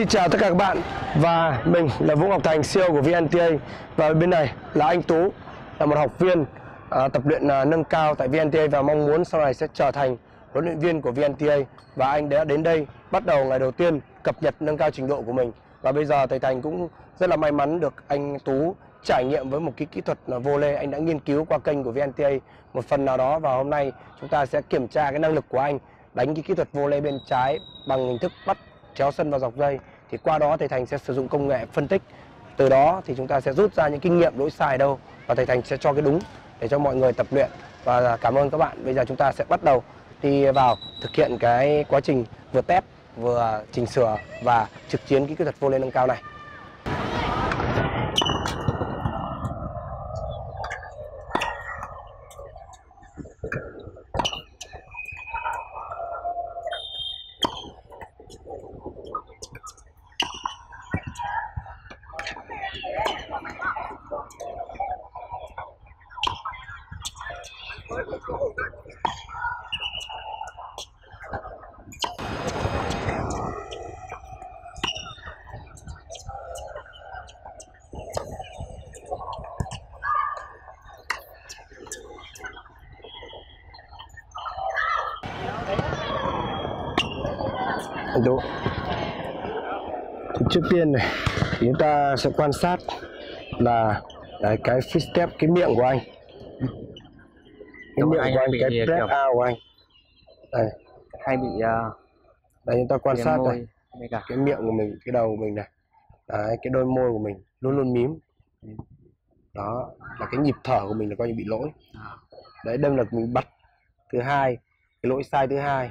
Xin chào tất cả các bạn. Và mình là Vũ Ngọc Thành CEO của VNTA và bên này là anh Tú là một học viên à, tập luyện à, nâng cao tại VNTA và mong muốn sau này sẽ trở thành huấn luyện viên của VNTA và anh đã đến đây bắt đầu ngày đầu tiên cập nhật nâng cao trình độ của mình. Và bây giờ thầy Thành cũng rất là may mắn được anh Tú trải nghiệm với một cái kỹ thuật là vô lê. Anh đã nghiên cứu qua kênh của VNTA một phần nào đó và hôm nay chúng ta sẽ kiểm tra cái năng lực của anh đánh cái kỹ thuật vô lê bên trái bằng hình thức bắt chéo sân vào dọc dây, thì qua đó thầy Thành sẽ sử dụng công nghệ phân tích. Từ đó thì chúng ta sẽ rút ra những kinh nghiệm lỗi sai đâu, và thầy Thành sẽ cho cái đúng để cho mọi người tập luyện. Và cảm ơn các bạn. Bây giờ chúng ta sẽ bắt đầu đi vào thực hiện cái quá trình vừa test, vừa chỉnh sửa và trực chiến cái kỹ thuật vô lên nâng cao này. Tú thì trước tiên này thì chúng ta sẽ quan sát là đấy, cái free step cái miệng của anh. Cái Đúng, miệng anh của anh cái press out của anh. Đây. Hay bị uh, đây chúng ta quan sát môi này. cả cái miệng của mình cái đầu của mình này. Đấy, cái đôi môi của mình luôn luôn mím. Đó là cái nhịp thở của mình là coi như bị lỗi. Đấy đây là mình bắt thứ hai cái lỗi sai thứ hai.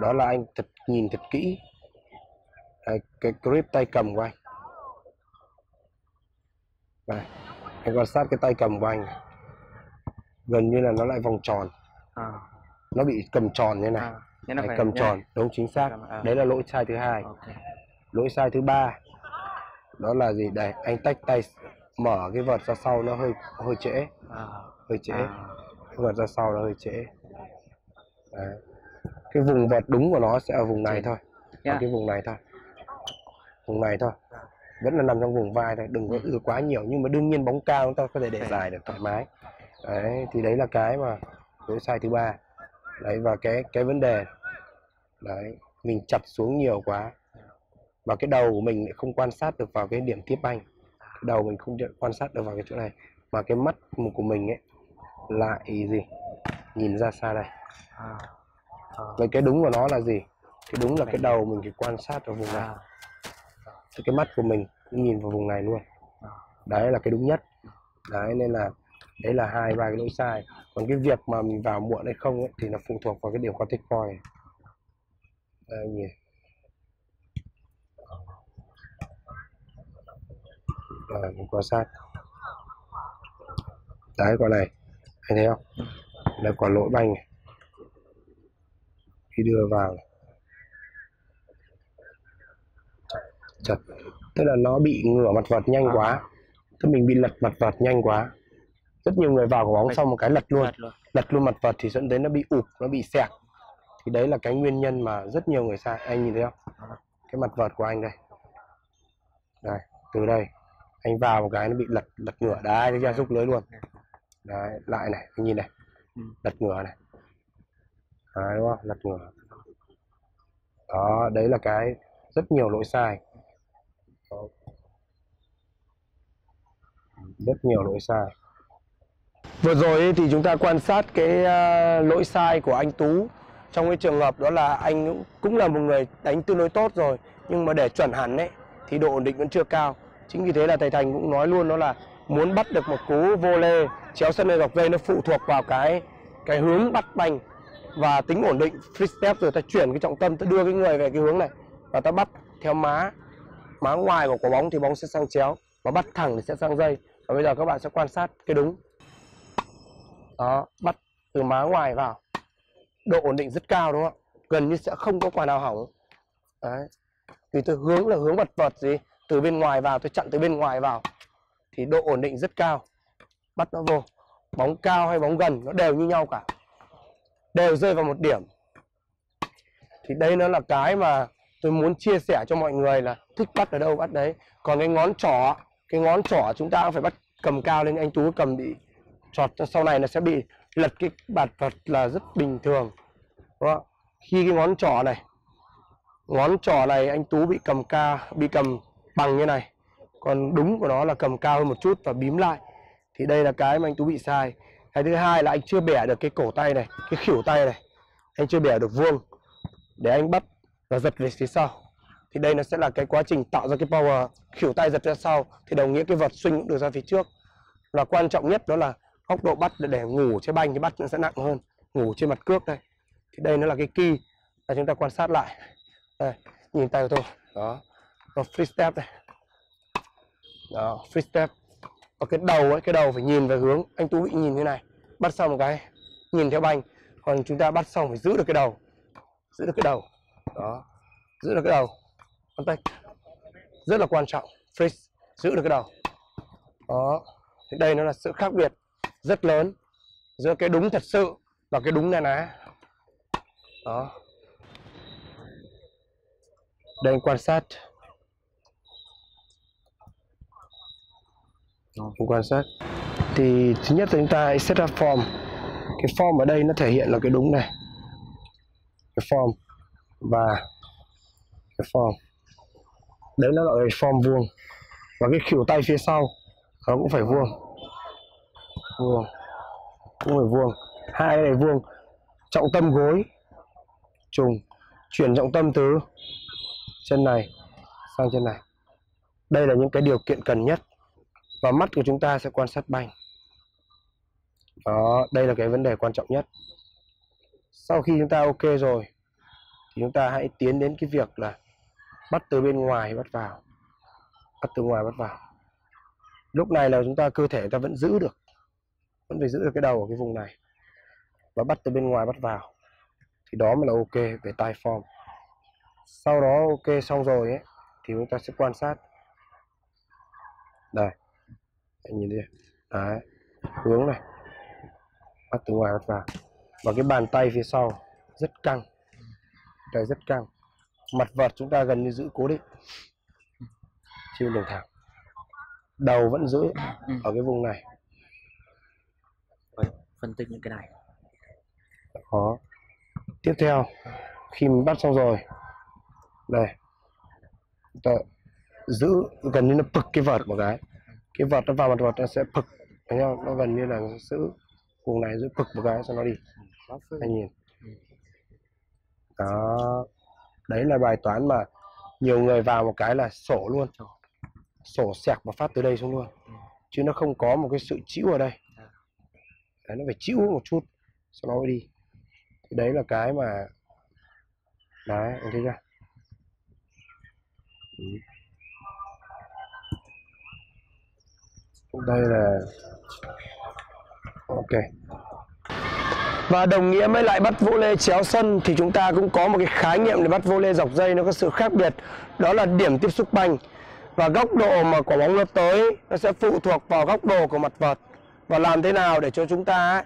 Đó là anh thật nhìn thật kỹ. Cái grip tay cầm của anh. Đây anh quan sát cái tay cầm của anh. Này. gần như là nó lại vòng tròn. À, nó bị cầm tròn như này. À, là phải cầm tròn này. đúng chính xác. À. đấy là lỗi sai thứ hai. Ok. Lỗi sai thứ ba đó là gì? Đây anh tách tay mở cái vợt ra sau nó hơi hơi trễ. À, hơi trễ. À, cái vợt ra sau nó hơi trễ. Đấy. Cái vùng vợt đúng của nó sẽ ở vùng này Trên. thôi. Ở Yeah. cái vùng này thôi. Vùng này thôi. Vẫn là nằm trong vùng vai thôi đừng có ư quá nhiều nhưng mà đương nhiên bóng cao chúng ta có thể để dài được thoải mái. Đấy thì đấy là cái mà lỗi sai thứ ba. Đấy và cái cái vấn đề đấy mình chặt xuống nhiều quá. Và cái đầu của mình lại không quan sát được vào cái điểm tiếp anh. Cái đầu mình không quan sát được vào cái chỗ này. Mà cái mắt của mình ấy lại gì? Nhìn ra xa đây. À, vậy cái đúng của nó là gì? Cái đúng là cái đầu mình phải quan sát vào vùng này. À, Thì cái mắt của mình cũng nhìn vào vùng này luôn. À. đấy là cái đúng nhất. Đấy nên là đấy là hai ba cái lỗi sai. Còn cái việc mà mình vào muộn hay không ấy, thì nó phụ thuộc vào cái điểm contact point đây nhìn rồi mình quan sát. Đấy con này. Anh thấy không? Đây còn lỗi banh này khi đưa vào. Chật. Tức là nó bị ngửa mặt vật nhanh À. quá. Tức mình bị lật mặt vật nhanh quá. Rất nhiều người vào quả bóng xong một cái lật luôn. Lật luôn. lật luôn mặt vật thì dẫn đến nó bị ụp nó bị sẹt thì đấy là cái nguyên nhân mà rất nhiều người sai. Anh nhìn thấy không? Cái mặt vợt của anh đây. Đây từ đây. Anh vào một cái nó bị lật lật ngửa. Đấy thấy chưa rút lưới luôn. Đấy lại này anh nhìn này. Ừ. lật ngửa này đấy, đúng không? Lật ngửa đó, đấy là cái rất nhiều lỗi sai. Đó. rất nhiều lỗi sai. Vừa rồi thì chúng ta quan sát cái à, lỗi sai của anh Tú. Trong cái trường hợp đó là anh cũng- là một người đánh tương đối tốt rồi, nhưng mà để chuẩn hẳn ấy, thì độ ổn định vẫn chưa cao. Chính vì thế là thầy Thành cũng nói luôn đó là muốn bắt được một cú vô lê, chéo sân nơi dọc dây nó phụ thuộc vào cái cái hướng bắt banh và tính ổn định free step, rồi ta chuyển cái trọng tâm, ta đưa cái người về cái hướng này. Và ta bắt theo má má ngoài của quả bóng thì bóng sẽ sang chéo. Và bắt thẳng thì sẽ sang dây. Và bây giờ các bạn sẽ quan sát cái đúng đó, bắt từ má ngoài vào. Độ ổn định rất cao, đúng không ạ? Gần như sẽ không có quả nào hỏng. Đấy. Vì tôi hướng là hướng vật vật gì? Từ bên ngoài vào, tôi chặn từ bên ngoài vào. Thì độ ổn định rất cao. Bắt nó vô. Bóng cao hay bóng gần, nó đều như nhau cả đều rơi vào một điểm. Thì đây nó là cái mà tôi muốn chia sẻ cho mọi người là thích bắt ở đâu bắt đấy. Còn cái ngón trỏ, cái ngón trỏ chúng ta cũng phải bắt cầm cao lên, anh tú cầm bị trọt sau này nó sẽ bị lật cái bạt vật là rất bình thường. Đúng không? khi cái ngón trỏ này, ngón trỏ này anh tú bị cầm ca bị cầm bằng như này. Còn đúng của nó là cầm cao hơn một chút và bím lại. Thì đây là cái mà anh tú bị sai cái thứ hai là anh chưa bẻ được cái cổ tay này cái khỉu tay này. Anh chưa bẻ được vuông. Để anh bắt và giật về phía sau. Thì đây nó sẽ là cái quá trình tạo ra cái power khỉu tay giật ra sau. Thì đồng nghĩa cái vật swing cũng được ra phía trước. Và quan trọng nhất đó là góc độ bắt để, để ngủ trên banh thì bắt nó sẽ nặng hơn. Ngủ trên mặt cước đây. Thì đây nó là cái key. Là chúng ta quan sát lại. Đây nhìn tay của tôi. Đó. Và free step đây. Đó free step và cái đầu ấy, cái đầu phải nhìn về hướng anh tú bị nhìn như này. Bắt xong một cái, nhìn theo banh. Còn chúng ta bắt xong phải giữ được cái đầu. Giữ được cái đầu. Đó. Giữ được cái đầu. Contact rất là quan trọng. Freeze. Giữ được cái đầu. Đó. Thì đây nó là sự khác biệt rất lớn giữa cái đúng thật sự và cái đúng na ná. Đó. Đây anh quan sát. Ờ. quan sát. Thì thứ nhất là chúng ta hãy set up form. Cái form ở đây nó thể hiện là cái đúng này. Cái form. Và cái form. Đấy nó là form vuông. Và cái kiểu tay phía sau, nó cũng phải vuông. Vuông. Cũng phải vuông. Hai cái này vuông. Trọng tâm gối. Trùng. Chuyển trọng tâm từ chân này sang chân này. Đây là những cái điều kiện cần nhất và mắt của chúng ta sẽ quan sát banh. Đó, đây là cái vấn đề quan trọng nhất. Sau khi chúng ta ok rồi, thì chúng ta hãy tiến đến cái việc là bắt từ bên ngoài bắt vào. Bắt từ ngoài bắt vào. Lúc này là chúng ta cơ thể ta vẫn giữ được. Vẫn phải giữ được cái đầu ở cái vùng này. Và bắt từ bên ngoài bắt vào. Thì đó mới là ok về tai form. Sau đó ok xong rồi ấy, thì chúng ta sẽ quan sát. Đây nhìn đi. Đấy. Hướng này. Bắt từ ngoài bắt vào. Và cái bàn tay phía sau rất căng. Đây rất căng. Mặt vật chúng ta gần như giữ cố định. Trên đường thẳng. Đầu vẫn giữ ở cái vùng này. Phân tích những cái này. Đó. Tiếp theo khi mình bắt xong rồi. Chúng ta giữ gần như nó pực cái vợt một cái cái vợt nó vào mặt vợt nó sẽ phực. Thấy không? Nó gần như là giữ vùng này giữ phực một cái cho nó đi. Anh nhìn. Đó. Đấy là bài toán mà nhiều người vào một cái là sổ luôn. Sổ sẹc và phát từ đây xuống luôn. Chứ nó không có một cái sự chịu ở đây. Đấy, nó phải chịu một chút sau đó mới đi. Thì đấy là cái mà đấy anh thấy chưa? Ừ. đây là ok. Và đồng nghĩa với lại bắt vô lê chéo sân thì chúng ta cũng có một cái khái niệm để bắt vô lê dọc dây nó có sự khác biệt đó là điểm tiếp xúc banh. Và góc độ mà quả bóng nó tới nó sẽ phụ thuộc vào góc độ của mặt vợt. Và làm thế nào để cho chúng ta ấy,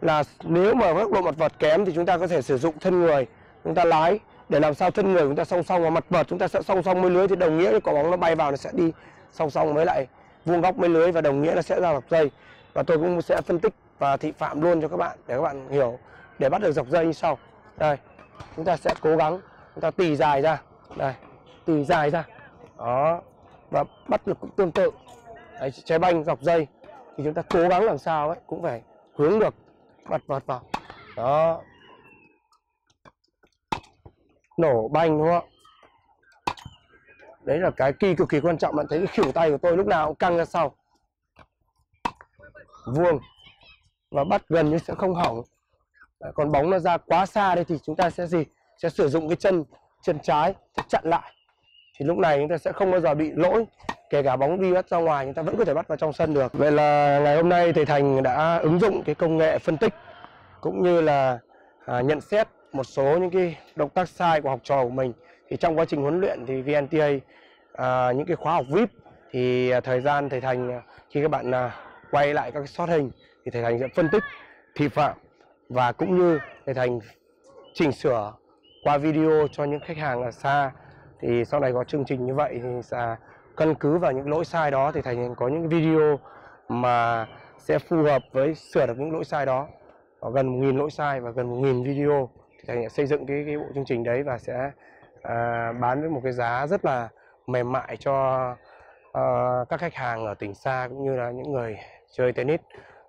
là nếu mà góc độ mặt vợt kém thì chúng ta có thể sử dụng thân người chúng ta lái. Để làm sao thân người chúng ta song song và mặt vợt chúng ta sẽ song song với lưới thì đồng nghĩa cái quả bóng nó bay vào nó sẽ đi song song với lại vuông góc mấy lưới và đồng nghĩa là sẽ ra dọc dây. Và tôi cũng sẽ phân tích và thị phạm luôn cho các bạn để các bạn hiểu để bắt được dọc dây như sau. Đây chúng ta sẽ cố gắng chúng ta tì dài ra. Đây tì dài ra. Đó và bắt được cũng tương tự. Đấy, trái banh dọc dây. Thì chúng ta cố gắng làm sao ấy cũng phải hướng được bật vợt vào. Đó. Nổ banh đúng không ạ? Đấy là cái kỳ cực kỳ quan trọng. Bạn thấy cái khỉu tay của tôi lúc nào cũng căng ra sau. Vuông. Và bắt gần như sẽ không hỏng. Còn bóng nó ra quá xa đây thì chúng ta sẽ gì? Sẽ sử dụng cái chân chân trái chặn lại. Thì lúc này chúng ta sẽ không bao giờ bị lỗi. Kể cả bóng đi bắt ra ngoài chúng ta vẫn có thể bắt vào trong sân được. Vậy là ngày hôm nay thầy thành đã ứng dụng cái công nghệ phân tích cũng như là à, nhận xét một số những cái động tác sai của học trò của mình thì trong quá trình huấn luyện thì VNTA à, những cái khóa học VIP thì à, thời gian thầy Thành à, khi các bạn à, quay lại các cái shot hình thì thầy Thành sẽ phân tích thị phạm và cũng như thầy Thành chỉnh sửa qua video cho những khách hàng ở xa. Thì sau này có chương trình như vậy thì sẽ căn cứ vào những lỗi sai đó thì thành có những video mà sẽ phù hợp với sửa được những lỗi sai đó. Có gần 1.000 lỗi sai và gần 1.000 video thì thầy sẽ xây dựng cái, cái bộ chương trình đấy và sẽ à, bán với một cái giá rất là mềm mại cho à, các khách hàng ở tỉnh xa cũng như là những người chơi tennis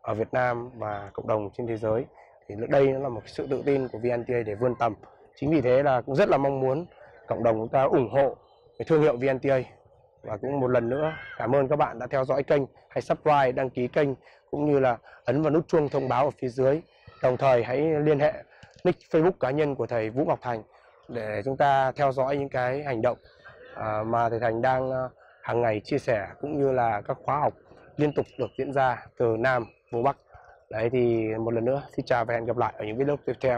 ở Việt Nam và cộng đồng trên thế giới. Thì đây nó là một sự tự tin của VNTA để vươn tầm. Chính vì thế là cũng rất là mong muốn cộng đồng chúng ta ủng hộ cái thương hiệu VNTA và cũng một lần nữa cảm ơn các bạn đã theo dõi kênh hãy subscribe đăng ký kênh cũng như là ấn vào nút chuông thông báo ở phía dưới. Đồng thời hãy liên hệ nick Facebook cá nhân của thầy Vũ Ngọc Thành để chúng ta theo dõi những cái hành động à, mà thầy Thành đang à, hàng ngày chia sẻ cũng như là các khóa học liên tục được diễn ra từ Nam vô Bắc. Đấy, thì một lần nữa, xin chào và hẹn gặp lại ở những video tiếp theo.